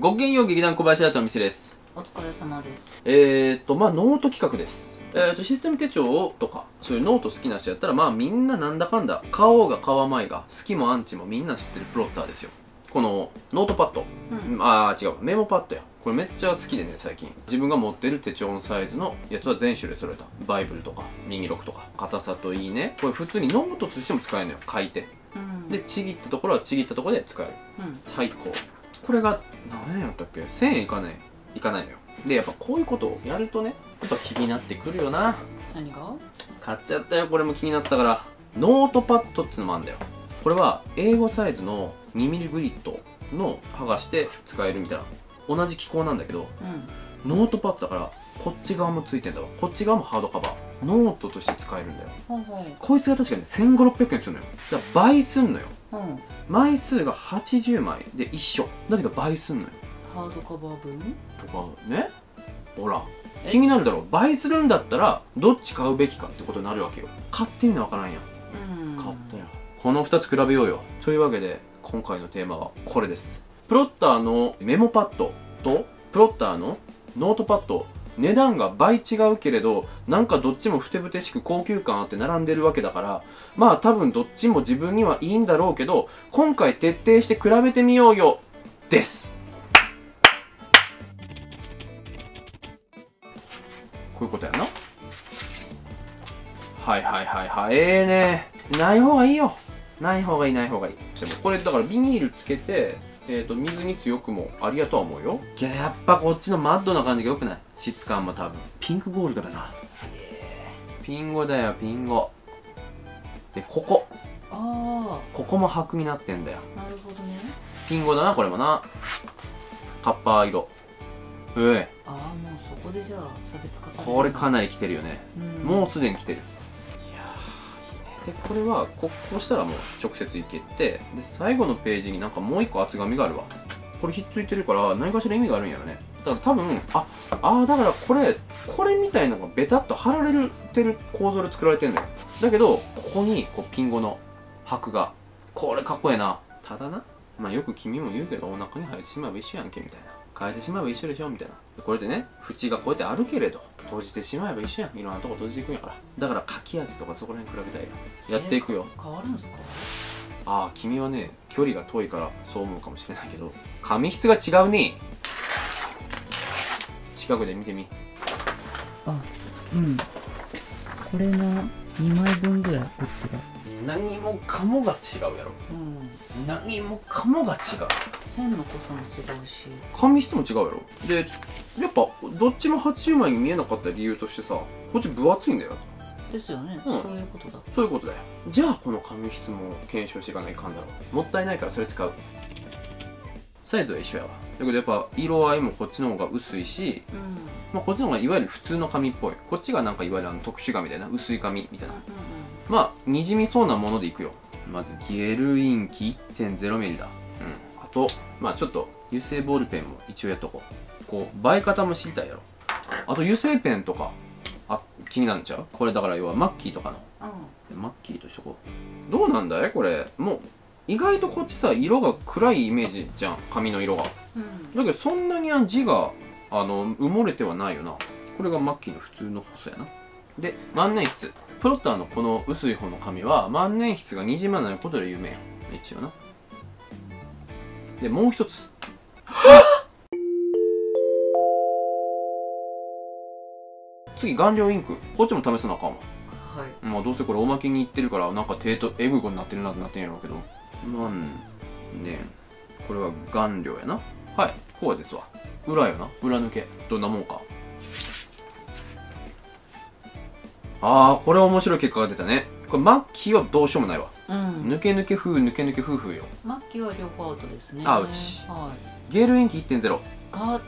ごきげんよう劇団小林だと店です。お疲れ様です。えーっとまあノート企画です。えーっとシステム手帳とかそういうノート好きな人やったらまあみんななんだかんだ買おうが買わまいが好きもアンチもみんな知ってるプロッターですよ。このノートパッド、うん。ああ違う。メモパッドや。これめっちゃ好きでね最近。自分が持ってる手帳のサイズのやつは全種類揃えた。バイブルとかミニロクとか硬さといいね。これ普通にノートとしても使えるのよ。書いて。うん。でちぎったところはちぎったところで使える。うん。最高これが何円やったっけ？1000円いかない。いかないのよ。でやっぱこういうことをやるとねやっぱ気になってくるよな。何が？買っちゃったよ。これも気になったから。ノートパッドっていうのもあるんだよ。これは A5サイズの 2mm グリッドの剥がして使えるみたいな。同じ機構なんだけどうん。ノートパッドだからこっち側もついてんだわ。こっち側もハードカバー。ノートとして使えるんだよ。ほうほこいつが確かに1500600円するのよ。だから倍すんのよううん。枚数が80枚で一緒。だけど倍すんのよ。ハードカバー分？とかね。ほら。え？気になるだろ倍するんだったらどっち買うべきかってことになるわけよ。買ってみなわからんやん。うん。買ったよこの2つ比べようよ。というわけで今回のテーマはこれです。プロッターのメモパッドとプロッターのノートパッド値段が倍違うけれどなんかどっちもふてぶてしく高級感あって並んでるわけだからまあ多分どっちも自分にはいいんだろうけど今回徹底して比べてみようよです。こういうことやな。はいはいはいはい。ええね。ない方がいいよ。ない方がいいない方がいい。でもこれだからビニールつけてえー、と水に強くもありやとは思うよ。いややっぱこっちのマッドな感じが良くない？質感も多分。ピンクゴールドだなピンゴだよピンゴ。でここ。あここも白になってんだよ。あなるほどね。ピンゴだなこれもな。カッパー色。うえ。ああもうそこでじゃあ差別化される。これかなり来てるよね。うん。もうすでに来てるでこれはこうしたらもう直接いけてで最後のページになんかもう一個厚紙があるわ。これひっついてるから何かしら意味があるんやろね。だから多分ああーだからこれこれみたいなのがベタっと貼られてる構造で作られてるのよ。だけどここにこうピンゴの箔がこれかっこええな。ただな。まあよく君も言うけどお腹に入ってしまえば一緒やんけみたいな。変えてしまえば一緒でしょみたいな。これでね縁がこうやってあるけれど閉じてしまえば一緒やん。いろんなとこ閉じていくんやから。だから書き味とかそこら辺比べたいよやっていくよ。変わるんすか？ああ君はね距離が遠いからそう思うかもしれないけど紙質が違うね。近くで見てみ。あうん。これが2枚分ぐらいこっちが。何もかもが違うやろ。うん。何もかもが違う。線の濃さも違うし。紙質も違うやろ。でやっぱどっちも80枚に見えなかった理由としてさこっち分厚いんだよ。ですよね、うん。そういうことだ。そういうことだよ。じゃあこの紙質も検証していかないかんだろう。もったいないからそれ使うサイズは一緒やわ。だけどやっぱ色合いもこっちの方が薄いし、うん。まあ、こっちの方がいわゆる普通の紙っぽい。こっちがなんかいわゆるあの特殊紙だよな。薄い紙みたいな。うんまあにじみそうなものでいくよ。まずゲルインキ 1.0mm だ。うん。あとまあちょっと油性ボールペンも一応やっとこう。こう倍方も知りたいやろ。あと油性ペンとかあ気になるんちゃう？これだから要はマッキーとかの。うん。マッキーとしとこう。どうなんだい？これ。もう意外とこっちさ色が暗いイメージじゃん紙の色がうん。だけどそんなにあ字があの埋もれてはないよな。これがマッキーの普通の細やな。で万年筆。プロッターのこの薄い方の紙は万年筆がにじまないことで有名や一応な。でもう一つ。次顔料インク。こっちも試さなあかんわ。はい。まあどうせこれおまけにいってるからなんか手とエグいことになってるなってなってんやろうけどなんねこれは顔料やな。はいこうですわ。裏よな。裏抜け。どんなもんか。あーこれ面白い結果が出たね。これマッキーはどうしようもないわ。うん。抜け抜け風抜け抜け風風よ。マッキーは両方アウトですね。アウチはゲールインキ1.0いが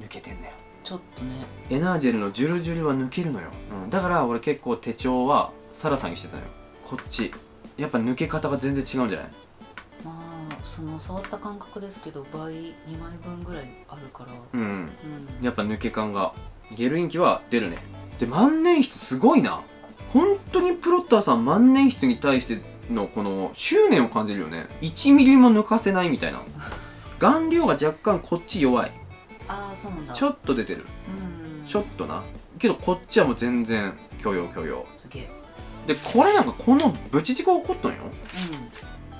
抜けてんだよちょっとね。エナージェルのジュルジュルは抜けるのよ、うん、だから俺結構手帳はサラサにしてたのよ。こっちやっぱ抜け方が全然違うんじゃない？まあその触った感覚ですけど倍2枚分ぐらいあるから。うんうん。やっぱ抜け感が。ゲルインキは出るね。で万年筆すごいな。本当にプロッターさん万年筆に対してのこの執念を感じるよね。1ミリも抜かせないみたいな。顔料が若干こっち弱い。ああそうなんだ。ちょっと出てる。うん。ちょっとな。けどこっちはもう全然許容許容。すげえでこれなんかこのブチ事故起こったんよ。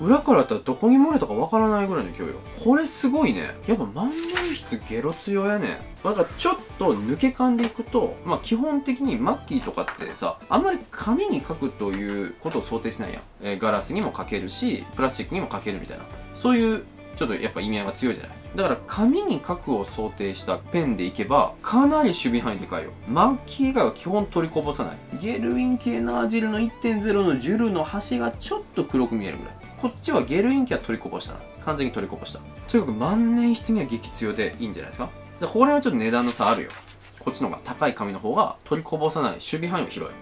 裏からやったらどこに漏れたかわからないぐらいの勢いよ。これすごいね。やっぱ万年筆ゲロ強やね。なんかちょっと抜け感でいくとまあ基本的にマッキーとかってさあんまり紙に書くということを想定しないやん、えーガラスにも書けるしプラスチックにも書けるみたいな。そういうちょっとやっぱ意味合いが強いじゃないだから紙に書くを想定したペンでいけばかなり守備範囲でかいよ。マッキー以外は基本取りこぼさない。ゲルイン系ナージルの1.0のジュルの端がちょっと黒く見えるぐらい。こっちはゲルイン機は取りこぼした。な完全に取りこぼした。とにかく万年筆には激強でいいんじゃないですか。でこれはちょっと値段の差あるよ。こっちの方が高い紙の方が取りこぼさない守備範囲は広い。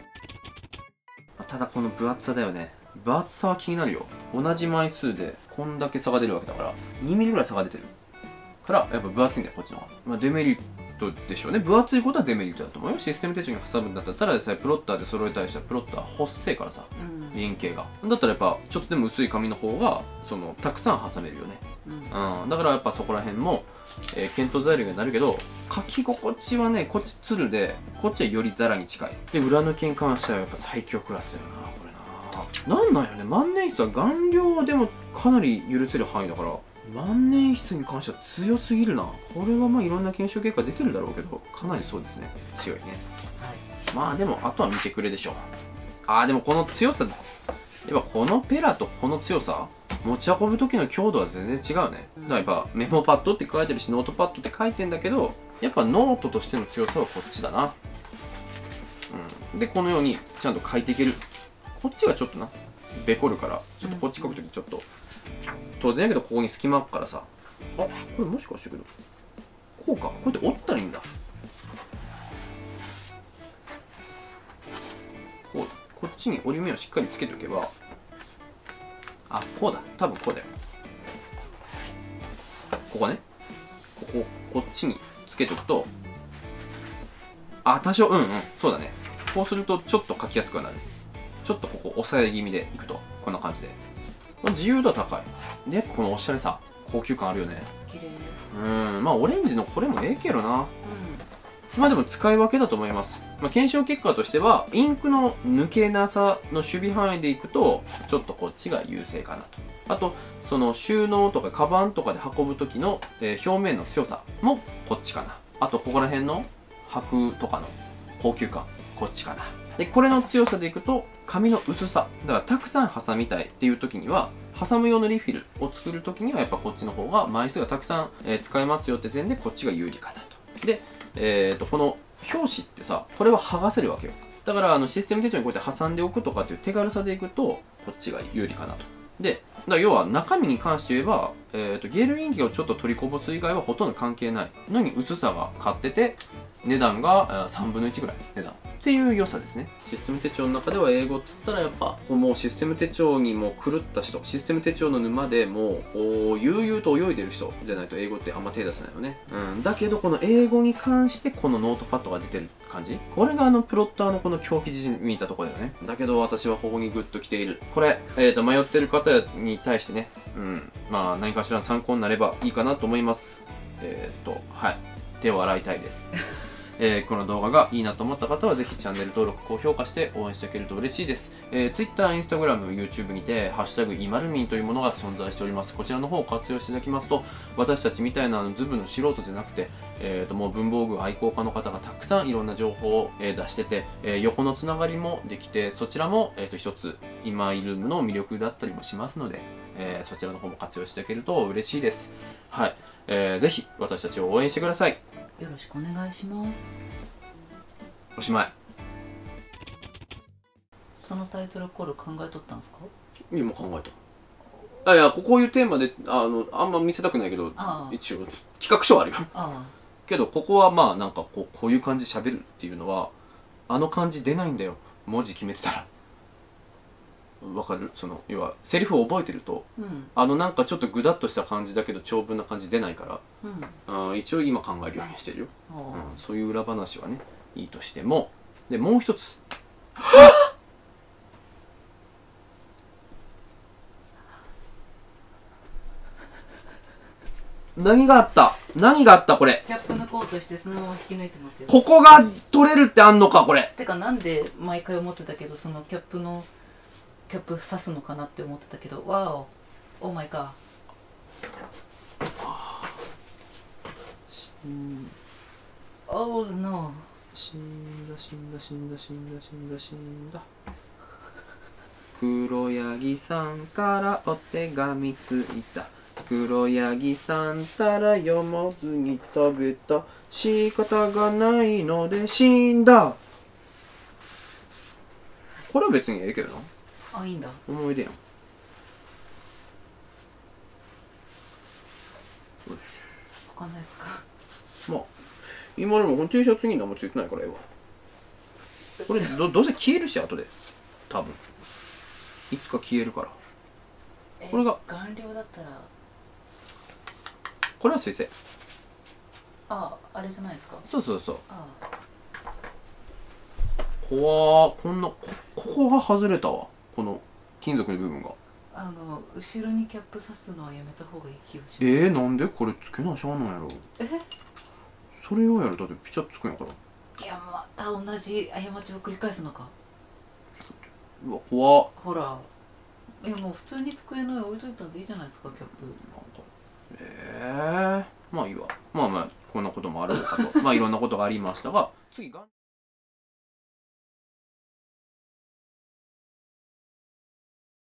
ただこの分厚さだよね。分厚さは気になるよ。同じ枚数でこんだけ差が出るわけだから。2ミリぐらい差が出てる。からやっぱ分厚いんだよこっちの方が、まあ、デメリットでしょうね。分厚いことはデメリットだと思うよ。システム手帳に挟むんだったらただでさえプロッターで揃えたりしたらプロッター細いからさ。うん。円形が。だったらやっぱちょっとでも薄い紙の方がそのたくさん挟めるよね。うん。うん、だからやっぱそこら辺も、えー検討材料になるけど書き心地はねこっちツルでこっちはよりザラに近い。で裏抜きに関してはやっぱ最強クラスだよなこれな。なんなんやね。万年筆は顔料でもかなり許せる範囲だから万年筆に関しては強すぎるな。これはまあいろんな検証結果出てるだろうけどかなりそうですね。強いね。はい。まあでもあとは見てくれでしょう。ああでもこの強さやっぱこのペラとこの強さ持ち運ぶ時の強度は全然違うね。だからやっぱメモパッドって書いてるしノートパッドって書いてんだけどやっぱノートとしての強さはこっちだな。うん。でこのようにちゃんと書いていける。こっちがちょっとな。べこるからちょっとこっち書く時ちょっと当然やけどここに隙間あっからさ。あこれもしかしてけど。こうか。こうやって折ったらいいんだ。こうこっちに折り目をしっかりつけておけば。あこうだ。多分こうだよ。ここね。こここっちにつけておくと。あ多少うんうん。そうだね。こうするとちょっと書きやすくはなる。ちょっとここ押さえ気味でいくと。こんな感じでまあ自由度は高いでやっぱこのおしゃれさ高級感あるよね綺麗うんまあオレンジのこれもええけどなまあでも使い分けだと思います。まあ、検証結果としては、インクの抜けなさの守備範囲でいくと、ちょっとこっちが優勢かなと。あと、その収納とかカバンとかで運ぶ時の、えー表面の強さもこっちかな。あと、ここら辺の箔とかの高級感、こっちかな。で、これの強さでいくと、紙の薄さ。だから、たくさん挟みたいっていう時には、挟む用のリフィルを作る時には、やっぱこっちの方が枚数がたくさん、え使えますよって点で、こっちが有利かなと。で、えー、とこの表紙ってさこれは剥がせるわけよだからあのシステム手帳にこうやって挟んでおくとかっていう手軽さでいくとこっちが有利かなとでだ要は中身に関して言えば、えー、とゲルインキをちょっと取りこぼす以外はほとんど関係ないのに薄さが勝ってて値段が3分の1ぐらい値段っていう良さですね。システム手帳の中では A5っつったらやっぱもうシステム手帳にもう狂った人。システム手帳の沼でもう悠々と泳いでる人じゃないと A5ってあんま手出せないよね、うん、だけどこの A5に関してこのノートパッドが出てる感じ。これがあのプロッターのこの狂気じみたとこだよね。だけど私はここにグッと来ている。これ、えー、と迷ってる方に対してね。うん。まあ何かしらの参考になればいいかなと思います。えっ、とはい。手を洗いたいです。えーこの動画がいいなと思った方はぜひチャンネル登録、高評価して応援していただけると嬉しいです。えー、Twitter、Instagram、YouTube にて、ハッシュタグイマルミンというものが存在しております。こちらの方を活用していただきますと、私たちみたいなあのズブの素人じゃなくて、えー、ともう文房具愛好家の方がたくさんいろんな情報を、えー出してて、えー横のつながりもできて、そちらも、えー、と一つ、イマイルームの魅力だったりもしますので、えーそちらの方も活用していただけると嬉しいです。はい。えーぜひ私たちを応援してください。よろしくお願いします。おしまい。そのタイトルコール考えとったんですか？いやもう考えた。あいやこういうテーマであのあんま見せたくないけど一応企画書はあるよ。あ。けどここはまあなんかこうこういう感じで喋るっていうのはあの感じ出ないんだよ。文字決めてたらわかる？その要はセリフを覚えてるとあうん。あのなんかちょっとグダッとした感じだけど長文な感じ出ないからうん。一応今考えるようにしてるよ、あう。ん、そういう裏話はねいいとしてもでもう一つ。何があった？何があった？これ。キャップ抜こうとしてそのまま引き抜いてますよ。ここが取れるってあんのかこれ。てかなんで毎回思ってたけどそのキャップのキャップ刺すのかなって思ってたけどわお。オーマイガー。オーノ死んだ死んだ死んだ死んだ死んだ死んだ。黒柳さんからお手紙ついた。黒柳さんたら読まずに食べた。仕方がないので死んだ。これは別にええけどなあいいんだ。思い出やん。よしわかんないですか。まあ今でもこの T シャツに何もついてないからええわこれどどうせ消えるし後で。多分。いつか消えるから。えこれが。顔料だったら。これは水性。ああれじゃないですか。そうそうそう。あ怖ー。こんなこここが外れたわこの金属の部分が。あの後ろにキャップ刺すのはやめた方がいい気がします。えー、なんで？これつけなしゃあないやろ。え？それをやるだってピチャッつくんやから。いやまた同じ過ちを繰り返すのか。うわ怖っ。ほら。えもう普通に机の上置いといたんでいいじゃないですかキャップ。なんか。ええー、まあいいわ。まあまあこんなこともあるのかと。まあいろんなことがありましたが次が